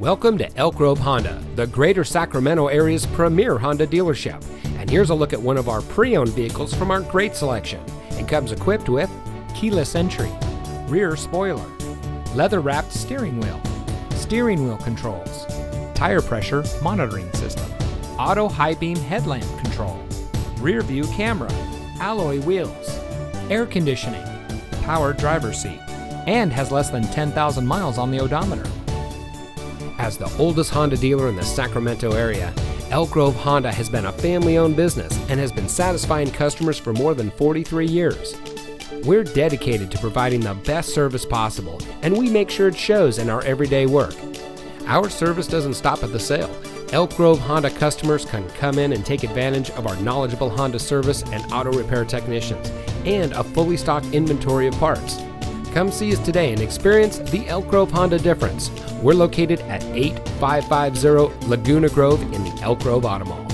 Welcome to Elk Grove Honda, the greater Sacramento area's premier Honda dealership. And here's a look at one of our pre owned vehicles from our great selection. It comes equipped with keyless entry, rear spoiler, leather wrapped steering wheel, steering wheel controls, tire pressure monitoring system, auto high beam headlamp control, rear view camera, alloy wheels, air conditioning, power driver seat, and has less than 10,000 miles on the odometer. As the oldest Honda dealer in the Sacramento area, Elk Grove Honda has been a family owned business and has been satisfying customers for more than 43 years. We're dedicated to providing the best service possible, and we make sure it shows in our everyday work. Our service doesn't stop at the sale. Elk Grove Honda customers can come in and take advantage of our knowledgeable Honda service and auto repair technicians, and a fully stocked inventory of parts. Come see us today and experience the Elk Grove Honda difference. We're located at 8550 Laguna Grove in the Elk Grove Auto Mall.